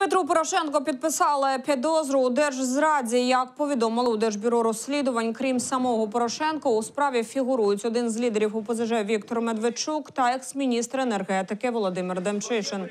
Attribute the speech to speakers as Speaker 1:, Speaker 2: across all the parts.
Speaker 1: Петру Порошенко підписали підозру у держзраді. Як повідомили у Держбюро розслідувань, крім самого Порошенка, у справі фігурують один з лідерів ОПЗЖ Віктор Медведчук та екс-міністр енергетики Володимир Демчишин.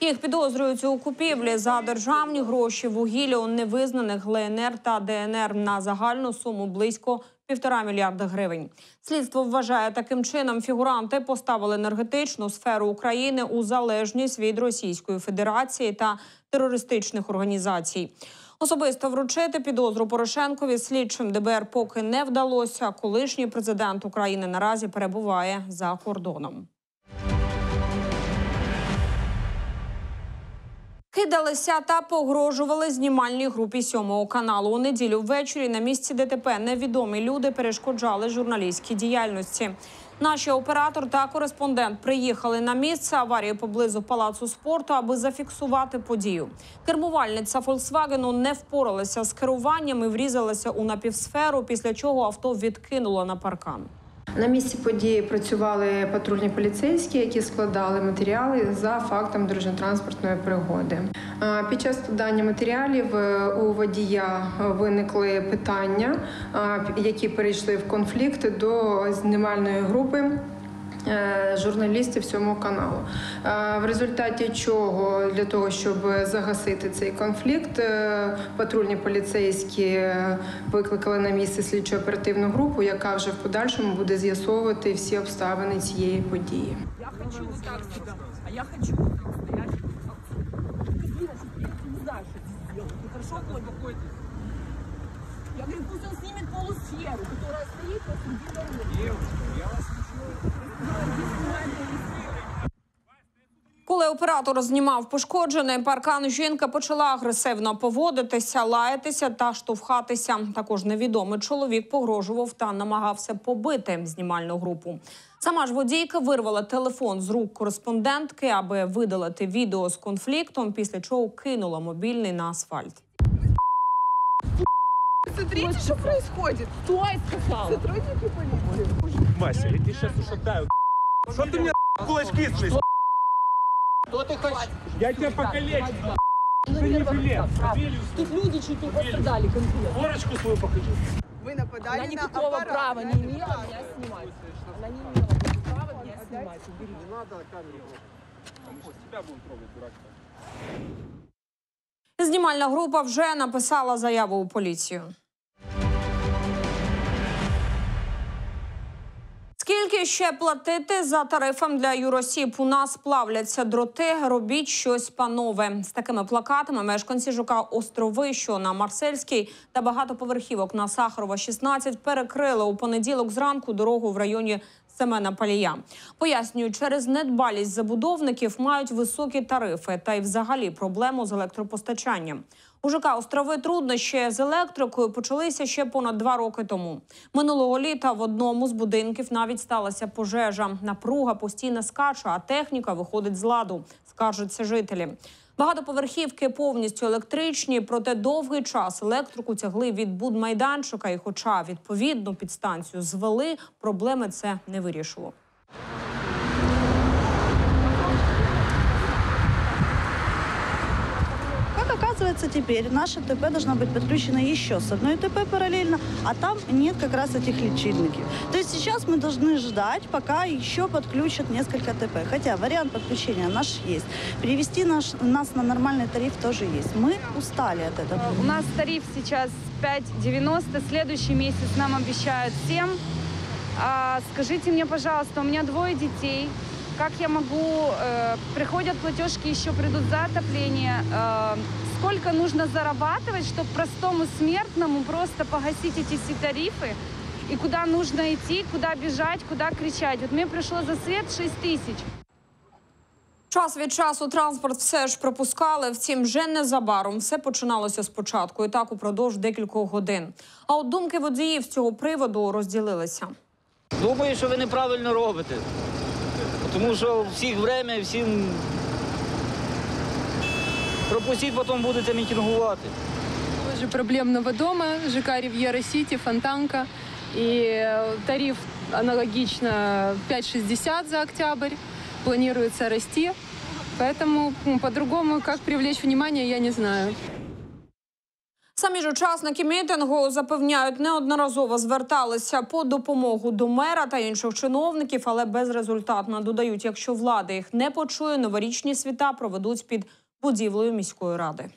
Speaker 1: Їх підозрюють у купівлі за державні гроші вугілля у невизнаних ЛНР та ДНР на загальну суму близько півтора мільярда гривень. Слідство вважає таким чином, фігуранти поставили енергетичну сферу України у залежність від Російської Федерації та терористичних організацій. Особисто вручити підозру Порошенкові слідчим ДБР поки не вдалося. Колишній президент України наразі перебуває за кордоном. Кидалися та погрожували знімальній групі сьомого каналу. У неділю ввечері на місці ДТП невідомі люди перешкоджали журналістській діяльності. Наші оператор та кореспондент приїхали на місце аварії поблизу палацу спорту, аби зафіксувати подію. Кермувальниця Фольксвагену не впоралася з керуванням і врізалася у напівсферу, після чого авто відкинуло на паркан.
Speaker 2: На місці події працювали патрульні поліцейські, які складали матеріали за фактом дорожньо-транспортної пригоди. Під час складання матеріалів е, у водія виникли питання, які перейшли в конфлікт до знімальної групи. Е, Журналістів сьомого каналу, Е, в результаті чого для того, щоб загасити цей конфлікт, е, патрульні поліцейські викликали на місце слідчо оперативну групу, яка вже в подальшому буде з'ясовувати всі обставини цієї події.
Speaker 3: Я хочу так себя, а я хочу так стоять. Я не знаю? Я говорю, пусть он снимет полусферу, которая стоит посреди дороги.
Speaker 1: Коли оператор знімав пошкоджений паркан, жінка почала агресивно поводитися, лаятися та штовхатися. Також невідомий чоловік погрожував та намагався побити знімальну групу. Сама ж водійка вирвала телефон з рук кореспондентки, аби видалити відео з конфліктом, після чого кинула мобільний на асфальт
Speaker 3: Смотрите, что происходит. Стой, сказал. Сотрудники полиции.
Speaker 4: Вася, я тебе сейчас ушатаю. Что ты мне кулачки слышишь?
Speaker 3: Что ты хочешь?
Speaker 4: Я тебя покалечу.
Speaker 3: Тут люди чуть не пострадали конкретно.
Speaker 4: Корочку свою покажи.
Speaker 5: Вы нападали
Speaker 3: Она
Speaker 5: на
Speaker 3: никакого
Speaker 5: аппарат.
Speaker 3: права не имела меня снимать. Она не имела права меня снимать. Убери.
Speaker 4: Тебя будем трогать, дурак.
Speaker 1: Знімальна група вже написала заяву у поліцію. Скільки ще платити за тарифом для Юросіб? У нас плавляться дроти. Робіть щось, панове. З такими плакатами мешканці ЖК Острови, що на Марсельській та багатоповерхівок на Сахарова 16 перекрили у понеділок зранку дорогу в районі Семена Палія. Пояснюють, через недбалість забудовників мають високі тарифи та й взагалі проблему з електропостачанням. У ЖК Острови труднощі з електрикою почалися ще понад два роки тому. Минулого літа в одному з будинків навіть сталася пожежа. Напруга постійно скаче, а техніка виходить з ладу, скаржаться жителі. Багатоповерхівки повністю електричні, проте довгий час електрику тягли від будмайданчика. І, хоча відповідну підстанцію звели, проблеми це не вирішило.
Speaker 6: Как оказывается теперь, наша ТП должна быть подключена еще с одной ТП параллельно, а там нет как раз этих лечильников. То есть сейчас мы должны ждать, пока еще подключат несколько ТП. Хотя вариант подключения наш есть. Перевести наш, нас на нормальный тариф тоже есть. Мы устали от этого.
Speaker 7: У нас тариф сейчас 5,90, следующий месяц нам обещают 7. А, скажите мне, пожалуйста, у меня двое детей. Как я могу... э, приходят платежки, еще придут за отопление. Э, сколько нужно зарабатывать, чтобы простому смертному просто погасить эти все тарифы? И куда нужно идти, куда бежать, куда кричать? Вот мне пришло за свет 6 тысяч.
Speaker 1: Час від часу транспорт все ж пропускали. Втім, вже незабаром все починалося спочатку, і так упродовж декількох годин. А от думки водіїв з цього приводу розділилися.
Speaker 8: Думаю, що ви неправильно робите. Тому що всіх время, і всім пропустіть, потім будете мітингувати.
Speaker 9: же проблемного дома, ЖК Ривьера Сити, Фонтанка. И э, тариф аналогично 5,60 за октябрь. Планируется расти. Поэтому по-другому, как привлечь внимание, я не знаю.
Speaker 1: Самі ж учасники мітингу запевняють, неодноразово зверталися по допомогу до мера та інших чиновників, але безрезультатно додають, якщо влада їх не почує, новорічні свята проведуть під будівлею міської ради.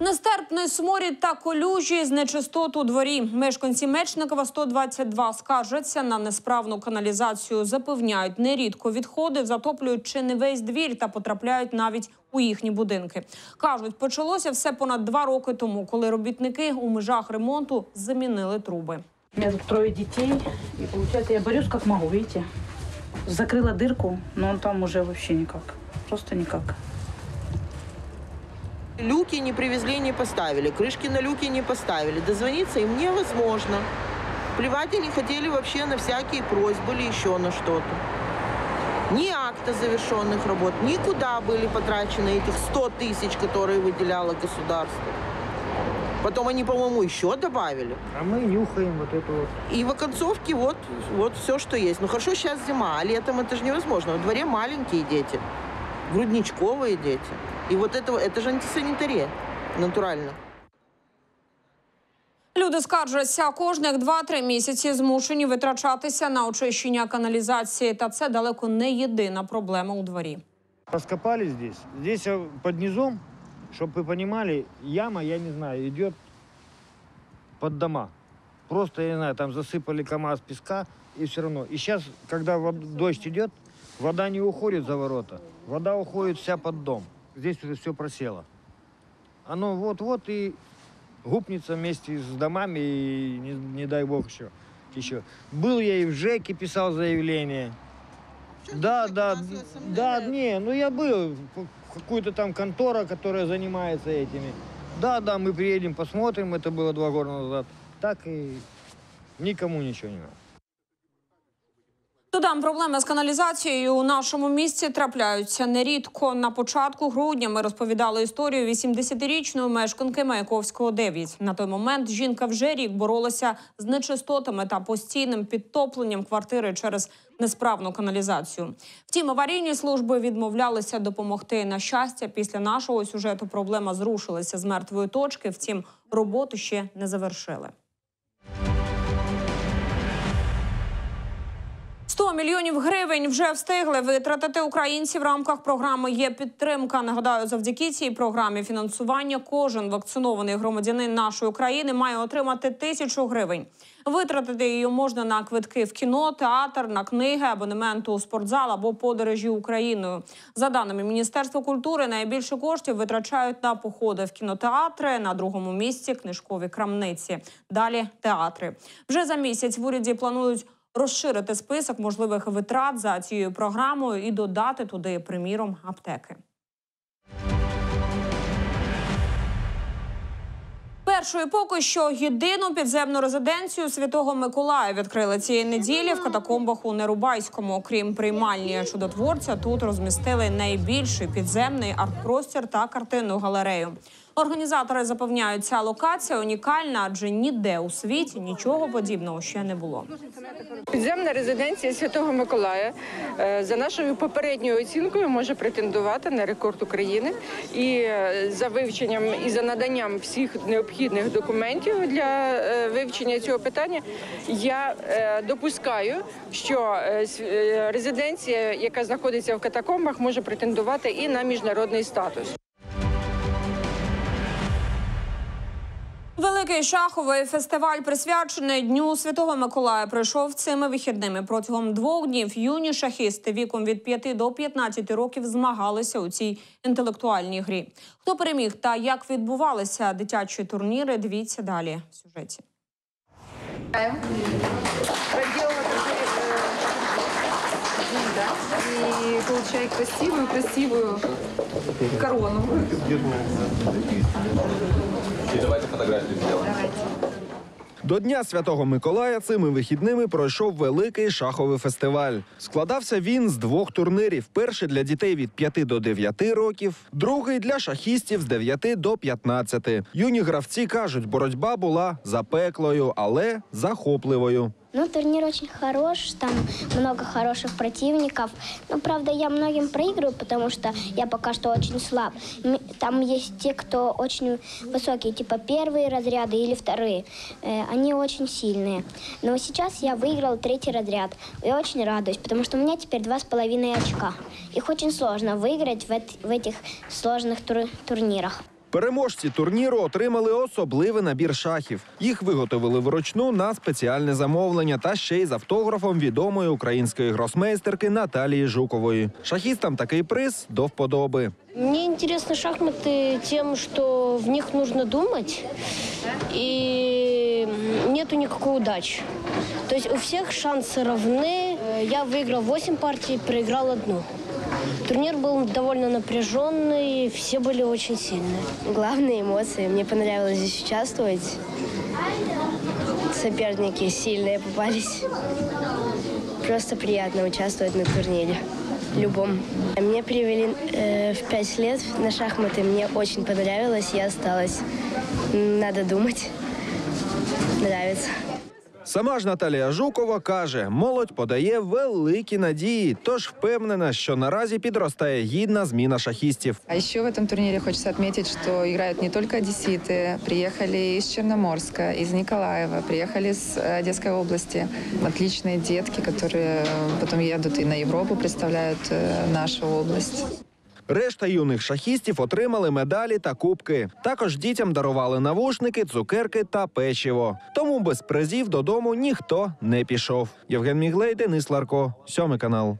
Speaker 1: Нестерпний сморід та колюжі з нечистот дворі. Мешканці Мечникова 122 скаржаться на несправну каналізацію. Запевняють, нерідко відходи затоплюють чи не весь двір та потрапляють навіть у їхні будинки. Кажуть, почалося все понад два роки тому, коли робітники у межах ремонту замінили труби.
Speaker 5: У тут трое детей, и получается я борюсь как могу, видите? Закрыла дырку, но он там уже вообще никак, просто никак.
Speaker 10: Люки не привезли, не поставили. Крышки на люки не поставили. Дозвониться им невозможно. Плевать они хотели вообще на всякие просьбы или еще на что-то. Ни акта завершенных работ, никуда были потрачены этих 100 тысяч, которые выделяло государство. Потом они, по-моему, еще добавили.
Speaker 11: А мы нюхаем вот эту вот.
Speaker 10: И в оконцовке вот, вот все, что есть. Ну хорошо, сейчас зима, а летом это же невозможно. Во дворе маленькие дети, грудничковые дети. И вот это, это же антисанитария, натурально.
Speaker 1: Люди скаржаться кожних 2-3 місяці змушені витрачатися на очищення каналізації. Та це далеко не єдина проблема у дворі.
Speaker 11: Раскопали здесь. Здесь э, под низом, чтобы вы понимали, яма, я не знаю, идет под дома. Просто, я не знаю, там засыпали КАМАЗ песка, и все равно. И сейчас, когда дождь идет, вода не уходит за ворота. Вода уходит вся под дом. Здесь уже все просело. Оно вот-вот и гупнется вместе с домами, и не, не дай бог еще. еще. Был я и в ЖЭКе, писал заявление. Да, да, да, не, ну я был, какую-то там контора, которая занимается этими. Да, да, мы приедем, посмотрим, это было два года назад. Так и никому ничего не надо.
Speaker 1: Додам, проблеми з каналізацією у нашому місті трапляються нерідко. На початку грудня ми розповідали історію 80-річної мешканки Маяковського 9. На той момент жінка вже рік боролася з нечистотами та постійним підтопленням квартири через несправну каналізацію. Втім, аварійні служби відмовлялися допомогти. На щастя, після нашого сюжету проблема зрушилася з мертвої точки. Втім, роботу ще не завершили. 100 мільйонів гривень вже встигли витратити українці в рамках програми є підтримка. Нагадаю, завдяки цій програмі фінансування кожен вакцинований громадянин нашої країни має отримати тисячу гривень. Витратити її можна на квитки в кіно, театр, на книги, абонемент у спортзал або подорожі Україною. За даними Міністерства культури, найбільше коштів витрачають на походи в кінотеатри. На другому місці книжкові крамниці. Далі театри. Вже за місяць в уряді планують розширити список можливих витрат за цією програмою і додати туди, приміром, аптеки. Першою поки що єдину підземну резиденцію Святого Миколая відкрили цієї неділі в катакомбах у Нерубайському. Окрім приймальні чудотворця, тут розмістили найбільший підземний арт-простір та картинну галерею. Організатори запевняють, ця локація унікальна, адже ніде у світі нічого подібного ще не було.
Speaker 12: Підземна резиденція Святого Миколая е, за нашою попередньою оцінкою може претендувати на рекорд України і е, за вивченням і за наданням всіх необхідних документів для е, вивчення цього питання. Я допускаю, що резиденція, яка знаходиться в катакомбах, може претендувати і на міжнародний статус.
Speaker 1: Великий шаховий фестиваль, присвячений Дню Святого Миколая, пройшов цими вихідними. Протягом двох днів юні шахісти віком від 5 до 15 років змагалися у цій інтелектуальній грі. Хто переміг та як відбувалися дитячі турніри? Дивіться далі в сюжеті.
Speaker 2: И получай красивую-красивую корону.
Speaker 13: До Дня Святого Миколая цими вихідними пройшов великий шаховий фестиваль. Складався він з двох турнірів: перший для дітей від 5 до 9 років, другий для шахістів з 9 до 15. Юні гравці кажуть, боротьба була запеклою, але захопливою.
Speaker 14: Ну, турнир очень хорош, там много хороших противников. Ну, правда, я многим проигрываю, потому что я пока что очень слаб. Там есть те, кто очень высокие, типа первые разряды или вторые. Э, Они очень сильные. Но сейчас я выиграл третий разряд. Я очень радуюсь, потому что у меня теперь два с половиной очка. Их очень сложно выиграть в, эт- в этих сложных тур- турнирах.
Speaker 13: Переможці турніру отримали особливий набір шахів. Їх виготовили вручну на спеціальне замовлення та ще й з автографом відомої української гросмейстерки Наталії Жукової. Шахістам такий приз до вподоби.
Speaker 15: Мне интересны шахматы тем, что в них нужно думать, и нету никакой удачи. То есть у всех шансы равны. Я выиграл 8 партий, проиграл одну. Турнир был довольно напряженный, все были очень сильные.
Speaker 14: Главные эмоции. Мне понравилось здесь участвовать. Соперники сильные попались. Просто приятно участвовать на турнире. Любом. Меня привели э, в пять лет на шахматы. Мне очень понравилось. Я осталась. М, Надо думать. Нравится.
Speaker 13: Сама ж Наталія Жукова каже, молодь подає великі надії, тож впевнена, що наразі підростає гідна зміна шахістів.
Speaker 16: А еще в этом турнире хочется отметить, что играют не только одесситы, приехали из Черноморска, из Николаева, приехали с э, Одесской области. Отличные детки, которые э, потом едут и на Европу, представляют э, нашу область.
Speaker 13: Решта юних шахістів отримали медалі та кубки. Також дітям дарували навушники, цукерки та печиво. Тому без призів додому ніхто не пішов. Євген Міглей, Денис Ларко, сьомий канал.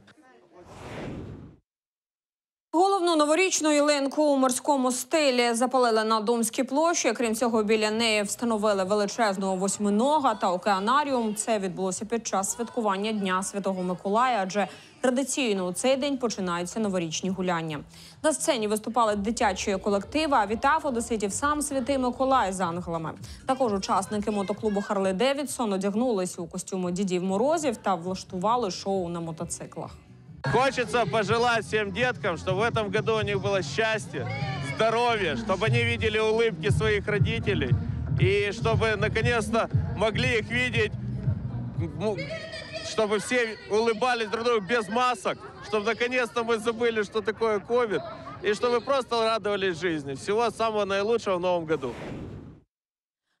Speaker 1: Головну новорічну ялинку у морському стилі запалили на Домській площі. Крім цього, біля неї встановили величезного восьминога та океанаріум. Це відбулося під час святкування Дня Святого Миколая, адже традиційно у цей день починаються новорічні гуляння. На сцені виступали дитячі колективи. А вітав одеситів сам святий Миколай з ангелами. Також учасники мотоклубу Харли Девідсон одягнулись у костюми дідів морозів та влаштували шоу на мотоциклах.
Speaker 4: Хочется пожелать всем деткам, чтобы в этом году у них было счастье, здоровье, чтобы они видели улыбки своих родителей и чтобы наконец-то могли их видеть, ну, чтобы все улыбались друг другу без масок, чтобы наконец-то мы забыли, что такое ковид, и чтобы просто радовались жизни. Всего самого наилучшего в новом году.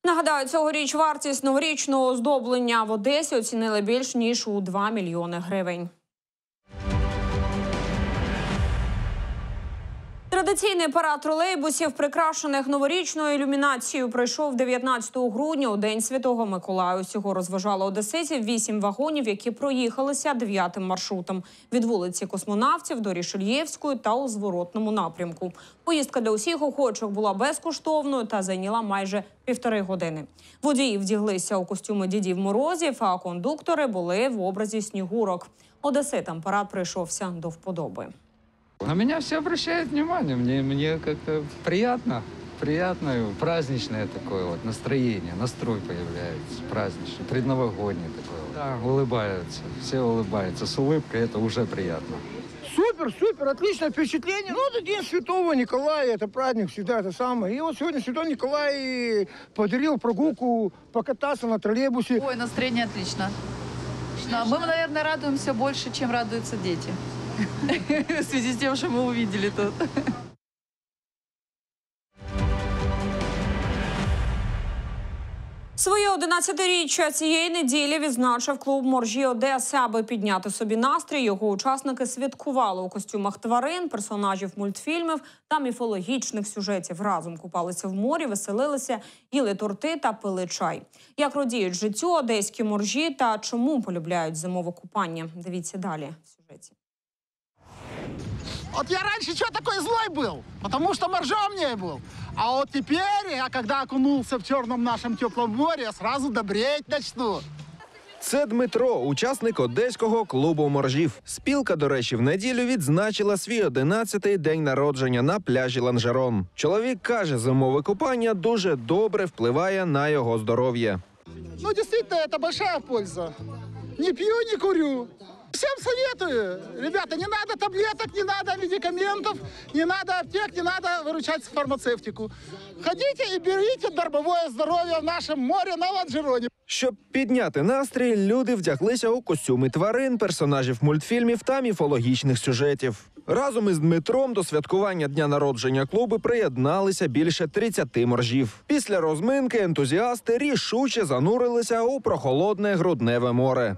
Speaker 1: Нагадаю, цьогоріч вартість новорічного оздоблення в Одесі оцінили більш ніж у 2 мільйони гривень. Традиційний парад тролейбусів, прикрашених новорічною ілюмінацією, пройшов 19 грудня у день Святого Миколая. Усього розважало одеситів вісім вагонів, які проїхалися дев'ятим маршрутом від вулиці Космонавтів до Рішельєвської та у зворотному напрямку. Поїздка для усіх охочих була безкоштовною та зайняла майже півтори години. Водії вдяглися у костюми дідів морозів, а кондуктори були в образі снігурок. Одеситам парад прийшовся до вподоби.
Speaker 17: На меня все обращают внимание, мне, мне как-то приятно, приятное, праздничное такое вот настроение, настрой появляется, праздничный, предновогодний такой вот. Да, улыбаются, все улыбаются, с улыбкой это уже приятно.
Speaker 18: Супер, супер, отличное впечатление. Ну, это День Святого Николая, это праздник всегда это самое. И вот сегодня Святой Николай подарил прогулку покататься на троллейбусе.
Speaker 19: Ой, настроение отлично. Отлично. Мы, наверное, радуемся больше, чем радуются дети. В связи с тем, что мы увидели тут.
Speaker 1: Своє 11-річчя цієї неділі відзначив клуб Моржі Одеси, аби підняти собі настрій. Його учасники святкували у костюмах тварин, персонажів мультфільмів та міфологічних сюжетів. Разом купалися в морі, веселилися, їли торти та пили чай. Як радіють життю одеські моржі та чому полюбляють зимове купання? Дивіться далі.
Speaker 20: Вот я раньше что такой злой был? Потому что моржом не был. А вот теперь, я когда окунулся в черном нашем теплом море, я сразу добреть начну.
Speaker 13: Це Дмитро, учасник одеського клубу моржів. Спілка, до речі, в неділю відзначила свій 11-й день народження на пляжі Ланжерон. Чоловік каже, зимове купання дуже добре впливає на його здоров'я.
Speaker 20: Ну, действительно, это большая польза. Не пью, не курю. Всем советую, ребята, не надо таблеток, не надо медикаментов, не надо аптек, не надо выручать фармацевтику. Ходите и берите дармовое здоровье в нашем море на Ланжероне.
Speaker 13: Щоб підняти настрій, люди вдяглися у костюми тварин, персонажів мультфільмів та міфологічних сюжетів. Разом із Дмитром до святкування дня народження клубу приєдналися більше 30 моржів. Після розминки ентузіасти рішуче занурилися у прохолодне грудневе море.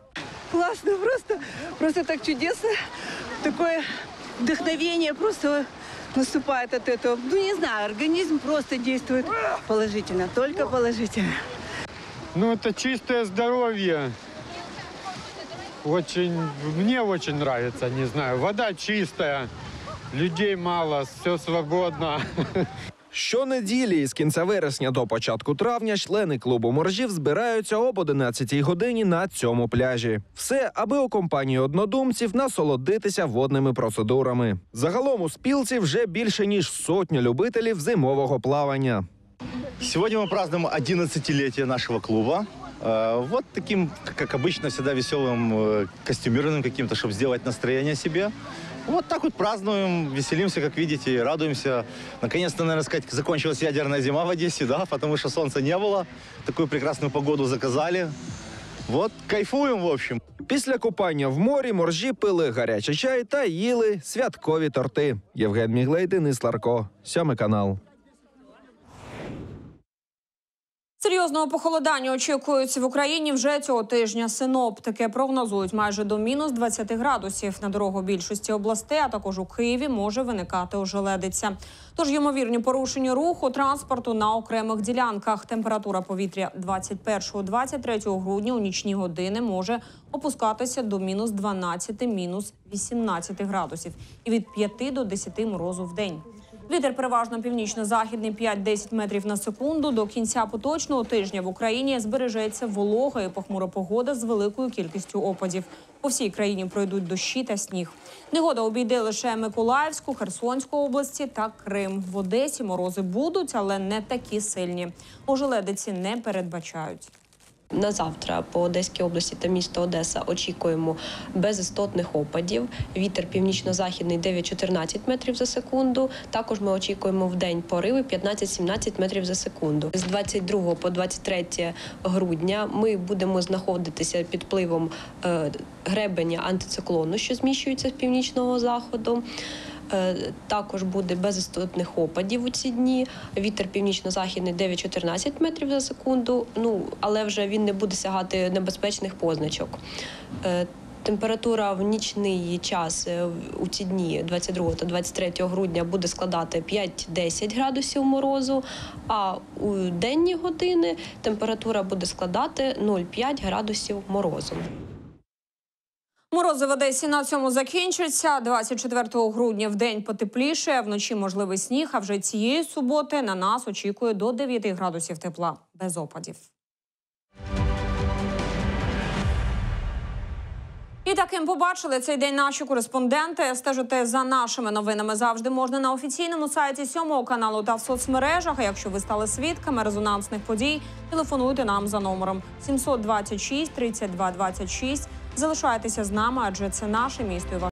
Speaker 21: Классно, просто, просто так чудесно. Такое вдохновение просто наступает от этого. Ну, не знаю, организм просто действует положительно, только положительно.
Speaker 22: Ну, это чистое здоровье. Очень, мне очень нравится, не знаю. Вода чистая, людей мало, все свободно.
Speaker 13: Щонеділі з кінця вересня до початку травня члени клубу моржів збираються об 11 годині на цьому пляжі. Все, аби у компанії однодумців насолодитися водними процедурами. Загалом у спілці вже більше ніж сотня любителів зимового плавання.
Speaker 23: Сегодня мы празднуем 11-летие нашего клуба. Э, Вот таким, как обычно, всегда веселым, э, костюмированным каким-то, чтобы сделать настроение себе. Вот так вот празднуем, веселимся, как видите, радуемся. Наконец-то, наверное, сказать, закончилась ядерная зима в Одессе, да, потому что солнца не было. Такую прекрасную погоду заказали. Вот, кайфуем, в общем.
Speaker 13: Після купання в морі моржі пили гарячий чай та їли святкові торти. Євген Міглей, Денис Ларко, сьомий канал.
Speaker 1: Серйозного похолодання очікується в Україні вже цього тижня. Синоптики прогнозують майже до мінус 20 градусів. На дорогу більшості областей, а також у Києві може виникати ожеледиця. Тож ймовірні порушення руху транспорту на окремих ділянках. Температура повітря 21-23 грудня у нічні години може опускатися до мінус 12, мінус 18 градусів і від 5 до 10 морозу в день. Вітер переважно північно-західний 5-10 метрів на секунду. До кінця поточного тижня в Україні збережеться волога і похмура погода з великою кількістю опадів. По всій країні пройдуть дощі та сніг. Негода обійде лише Миколаївську, Херсонську області та Крим. В Одесі морози будуть, але не такі сильні. Ожеледиці не передбачають.
Speaker 24: На завтра по Одеській області та місто Одеса очікуємо без істотних опадів. Вітер північно-західний 9-14 метрів за секунду. Також ми очікуємо в день пориви 15-17 метрів за секунду. З 22 по 23 грудня ми будемо знаходитися під впливом е, гребеня антициклону, що зміщується з північного заходу. Е, Також буде без істотних опадів у ці дні. Вітер північно-західний 9-14 метрів за секунду. Ну але вже він не буде сягати небезпечних позначок. Е, Температура в нічний час е, у ці дні 22 та 23 грудня буде складати 5-10 градусів морозу, а у денні години температура буде складати 0,5 градусів морозу.
Speaker 1: Морози в Одесі на цьому закінчаться. 24 грудня в день потепліше, вночі можливий сніг. А вже цієї суботи на нас очікує до 9 градусів тепла без опадів. І таким побачили цей день наші кореспонденти. Стежити за нашими новинами завжди можна на офіційному сайті сьомого каналу та в соцмережах. А якщо ви стали свідками резонансних подій, телефонуйте нам за номером 726 32 26. Залишайтеся з нами, адже це наше місто і